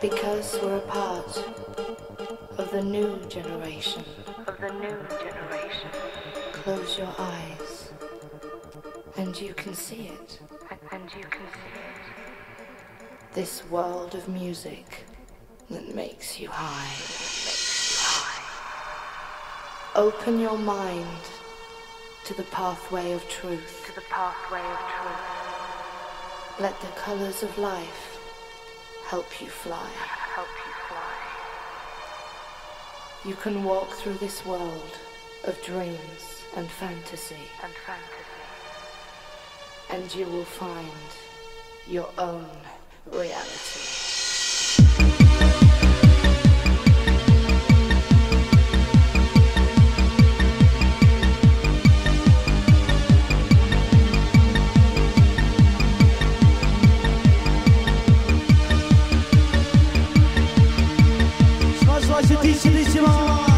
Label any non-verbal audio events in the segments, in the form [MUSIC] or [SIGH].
because we're a part of the new generation. Of the new generation. Close your eyes and you can see it. And you can see it. This world of music that makes you high. Makes you high. Open your mind to the pathway of truth. To the pathway of truth. Let the colors of life help you fly. Help you fly. You can walk through this world of dreams and fantasy. And fantasy. And you will find your own reality. Hazreti Şirin Şivan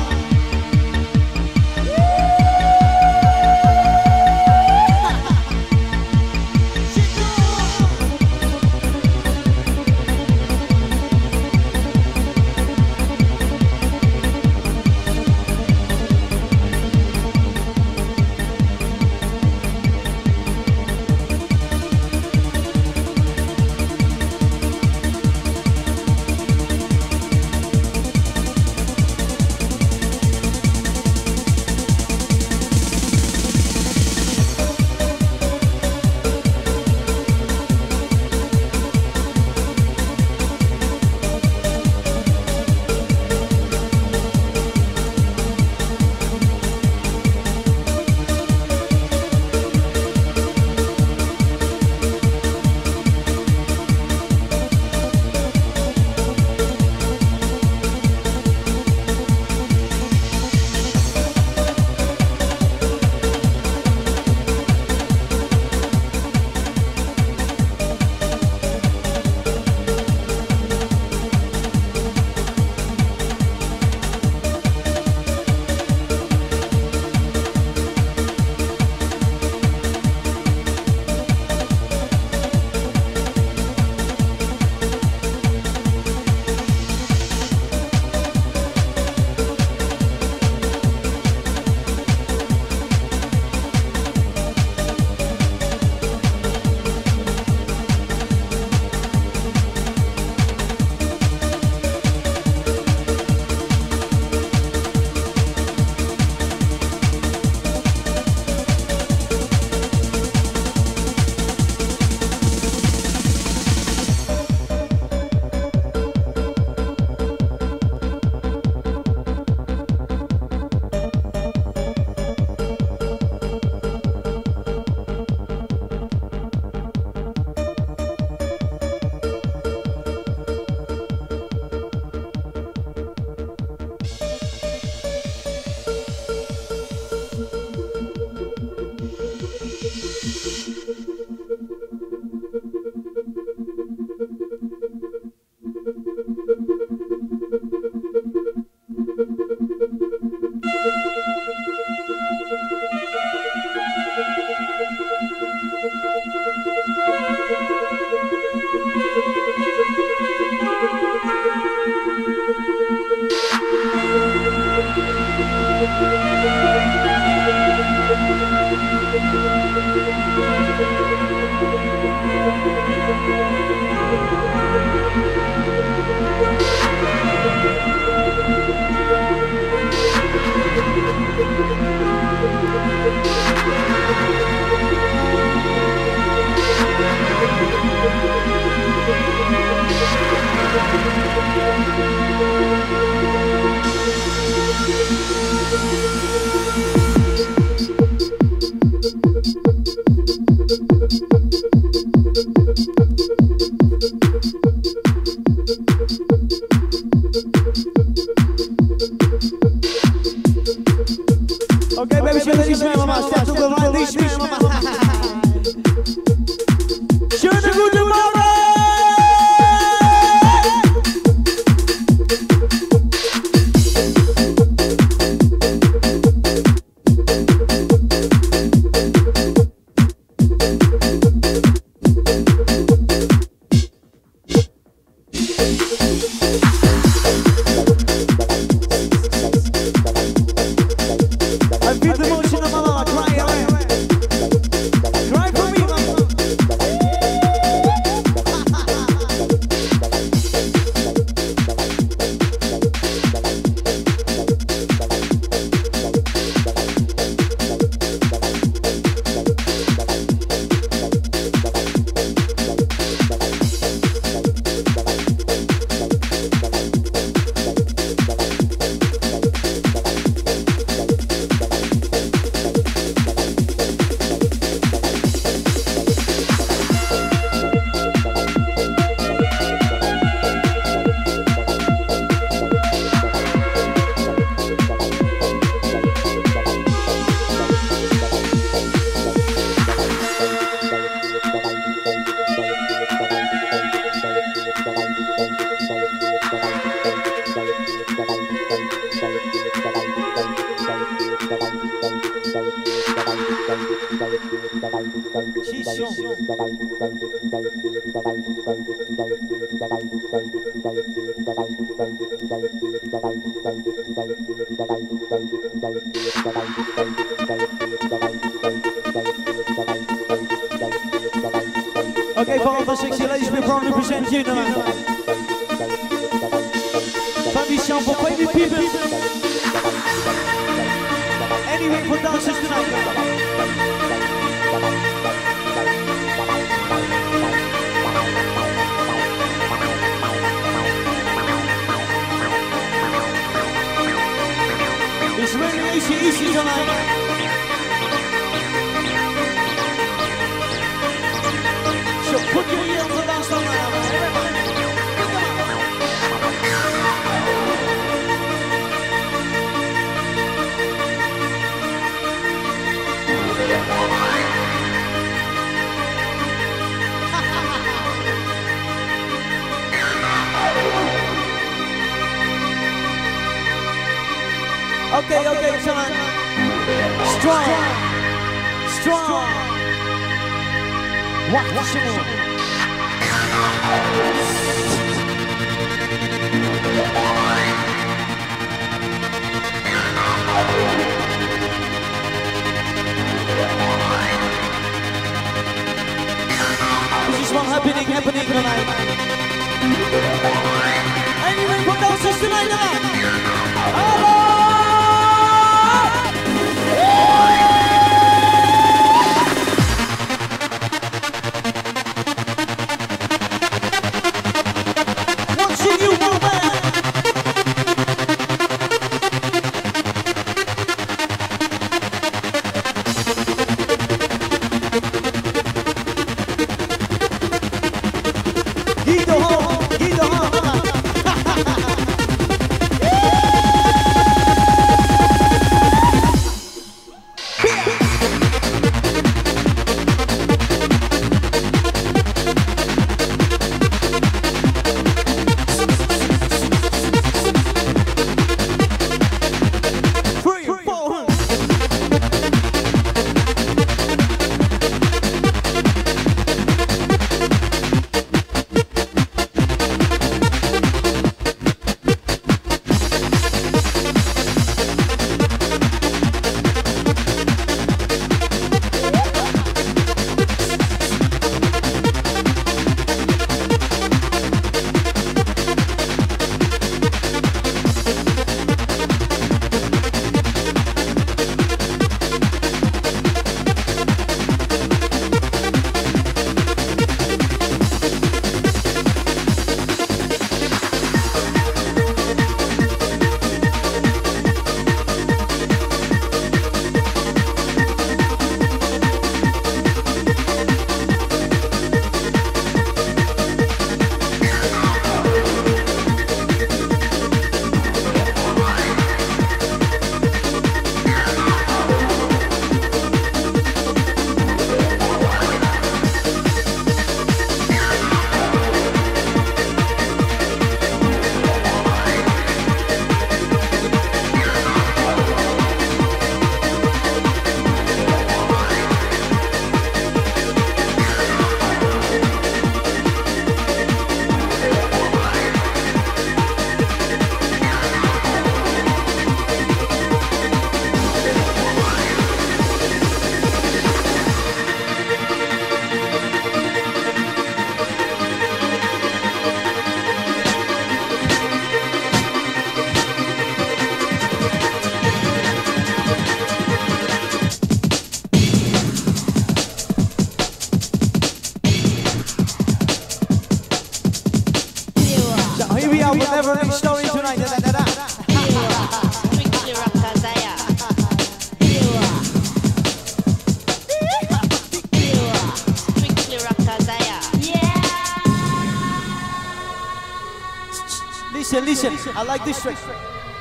I like this track.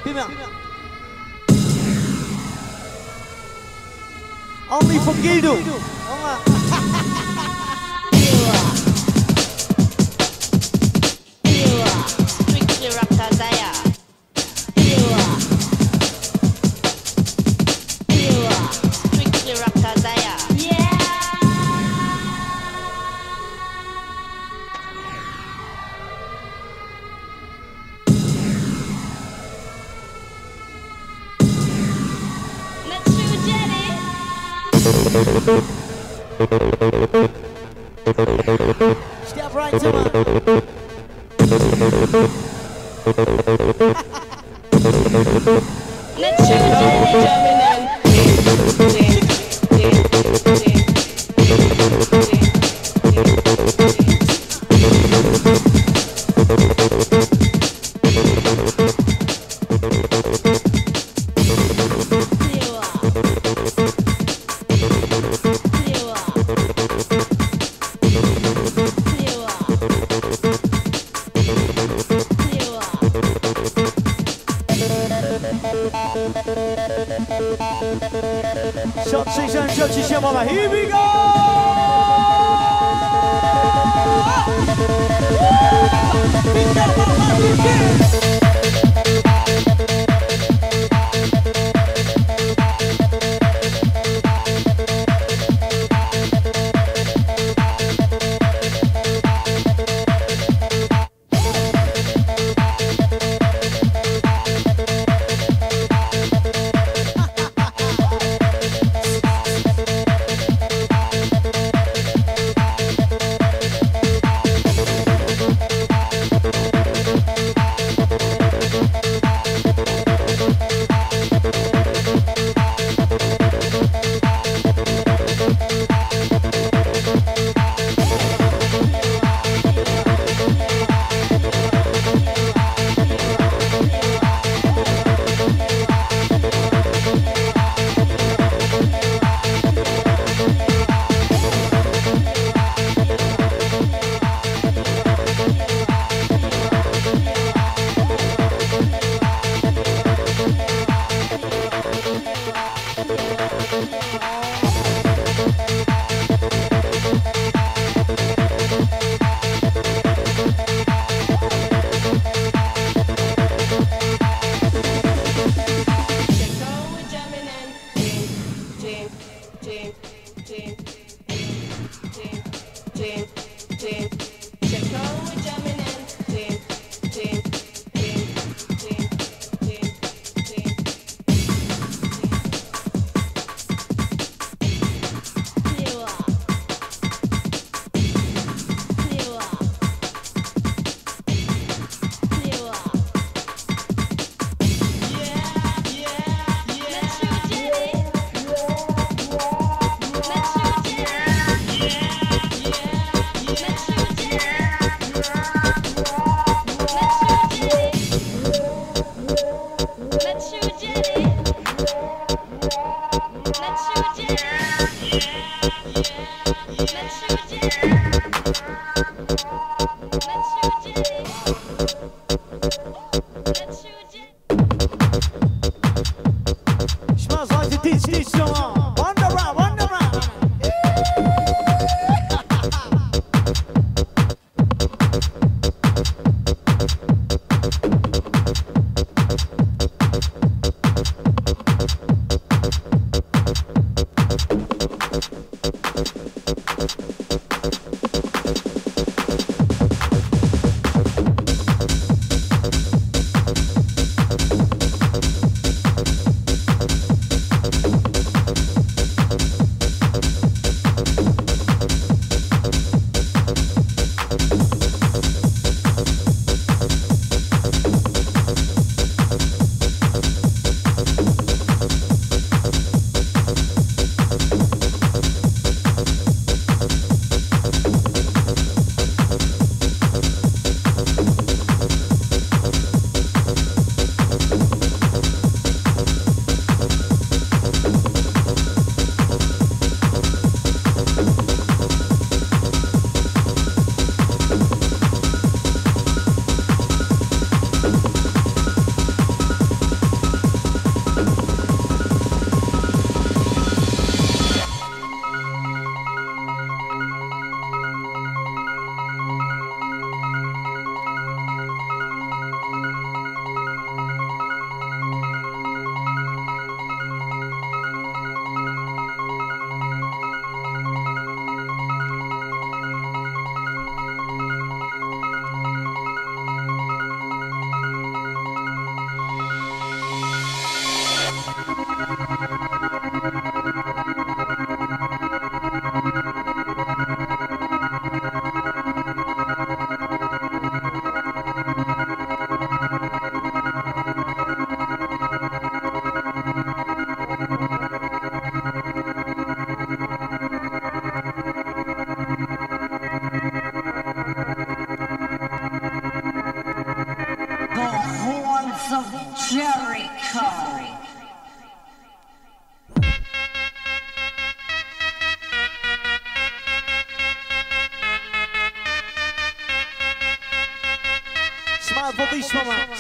On. Only for Gildo. Step right to it. Let's of [LAUGHS]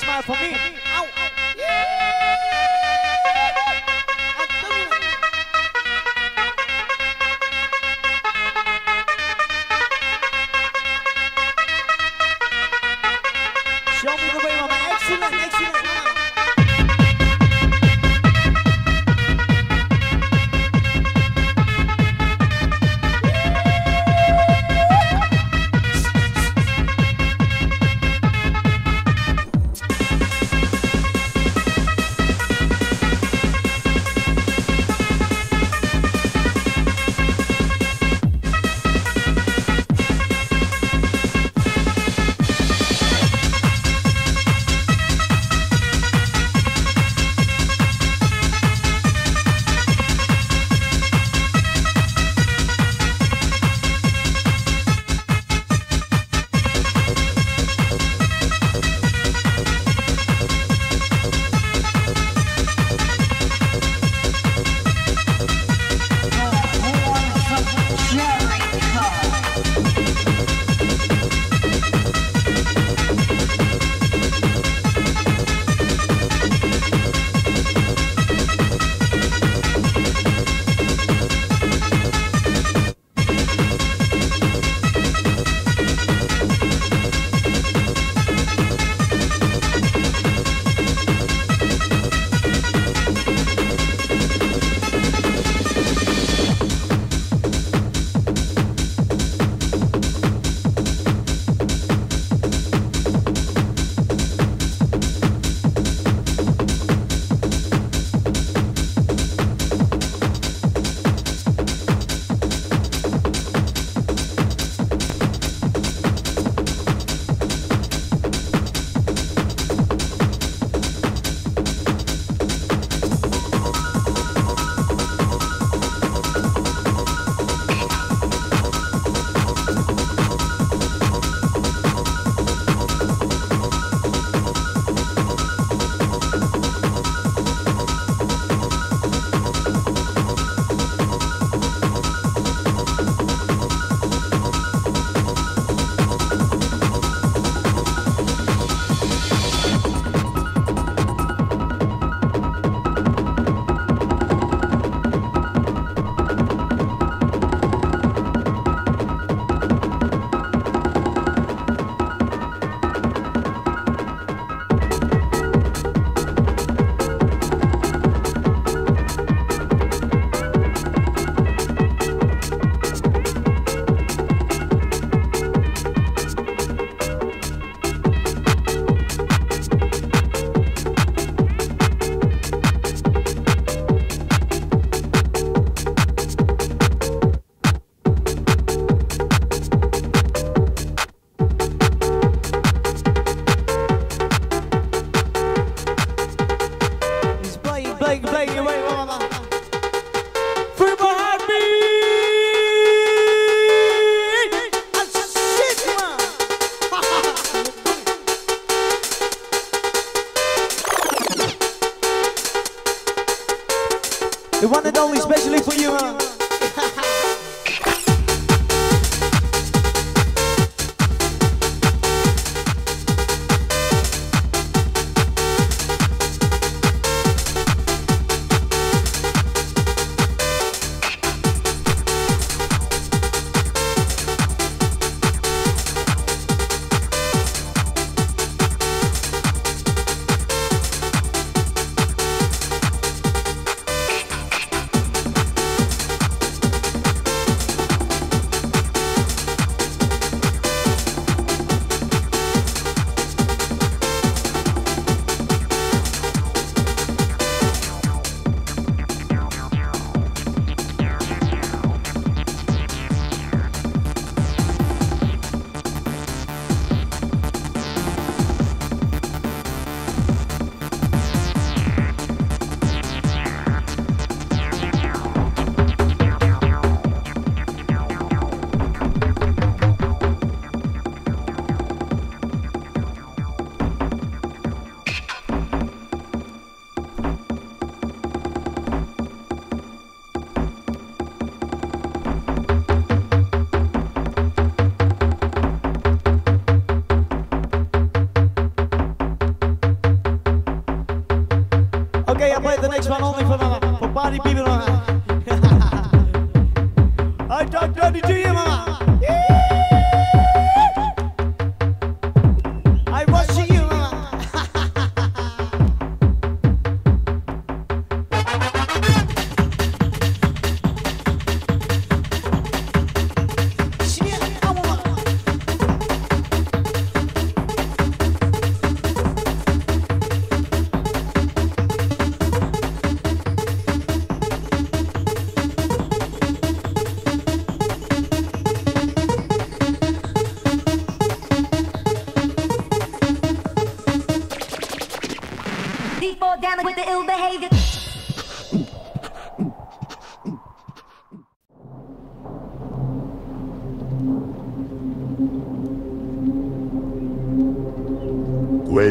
Smile for me.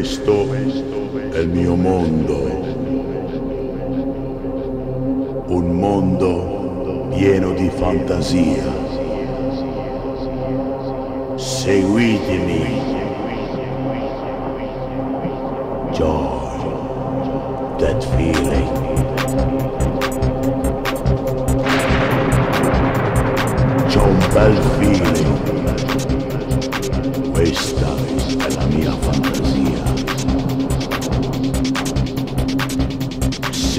Questo è il mio mondo. Un mondo pieno di fantasia. Seguitemi. Joy, that feeling. C'ho un bel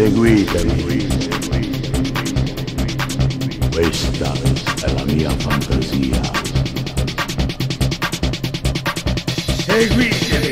Seguitemi. Questa è la mia fantasia. Seguitemi.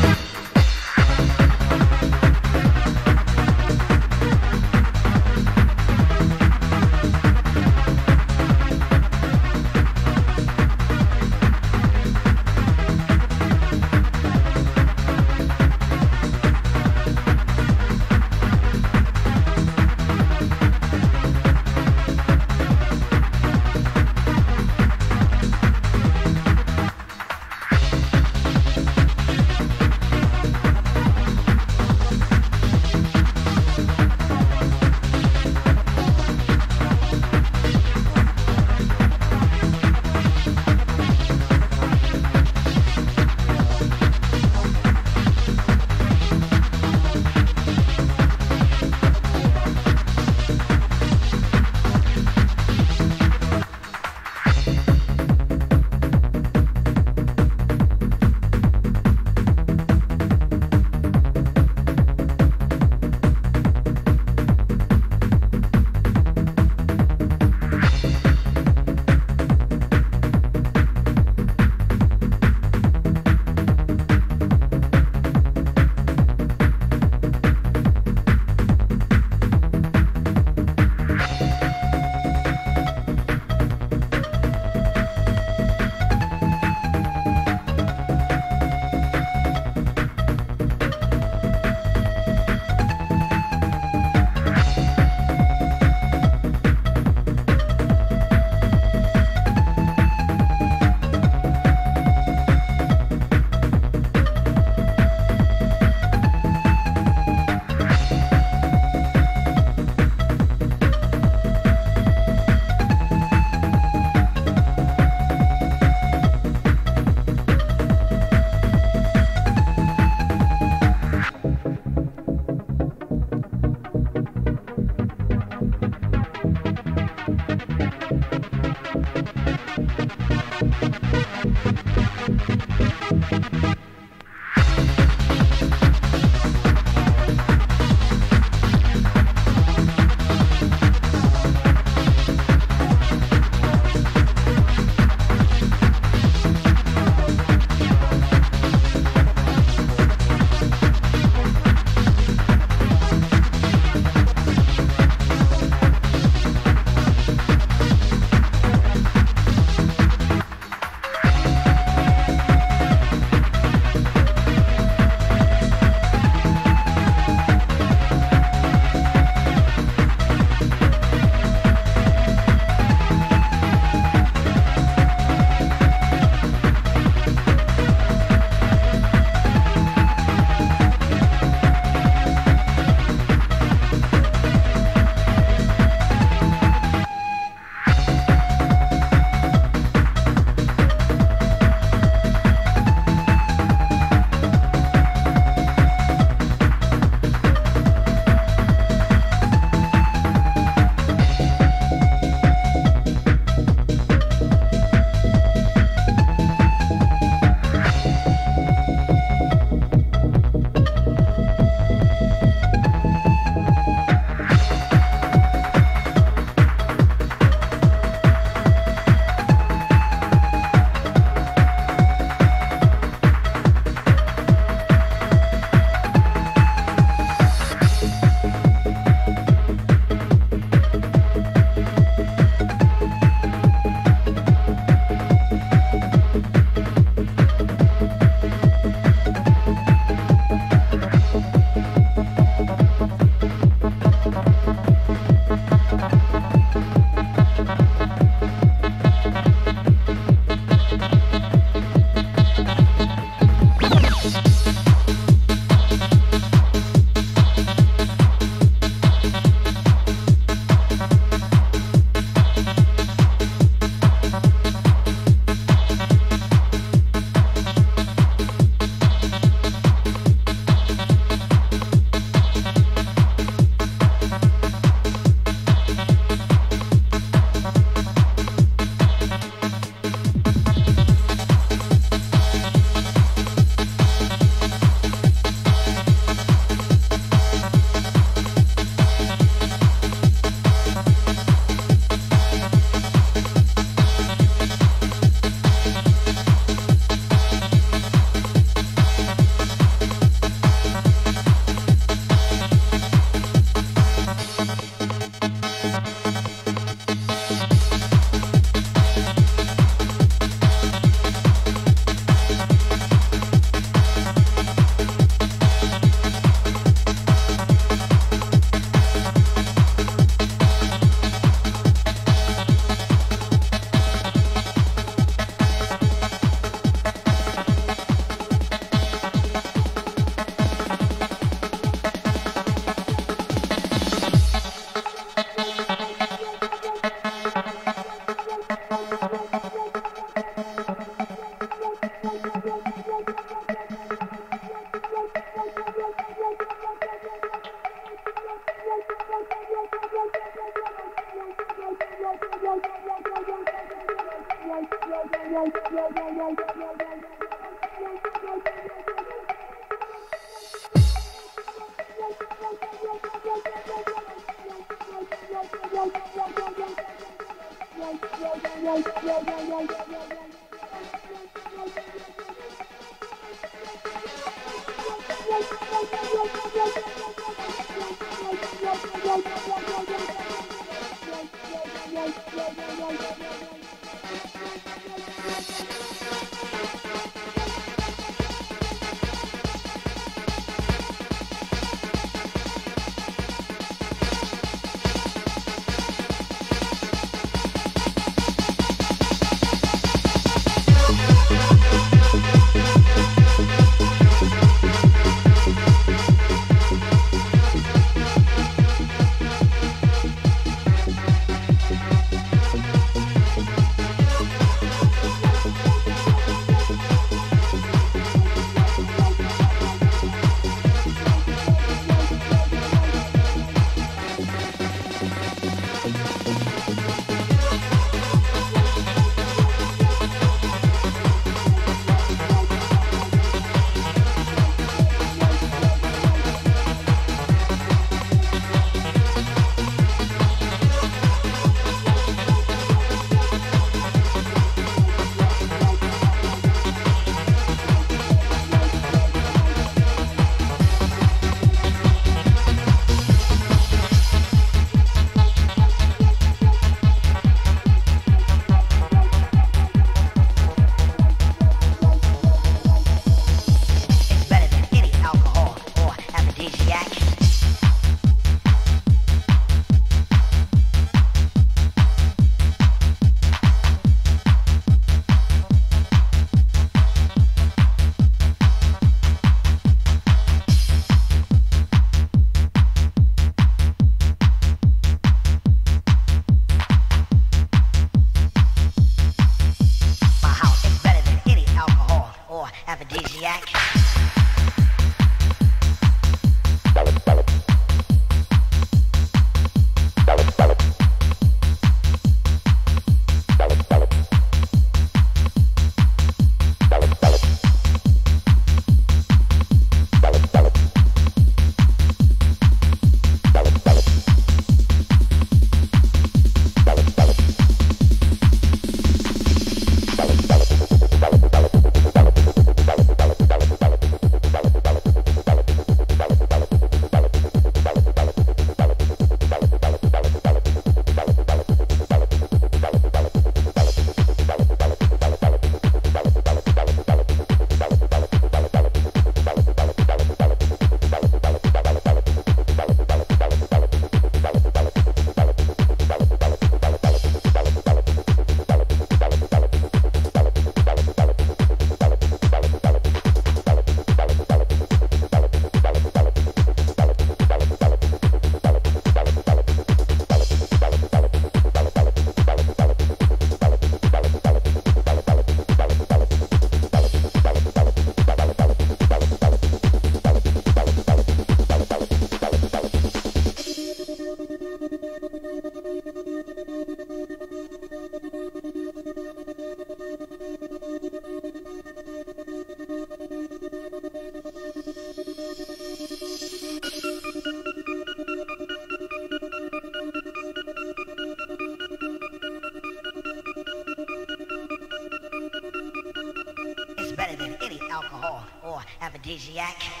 Aphrodisiac.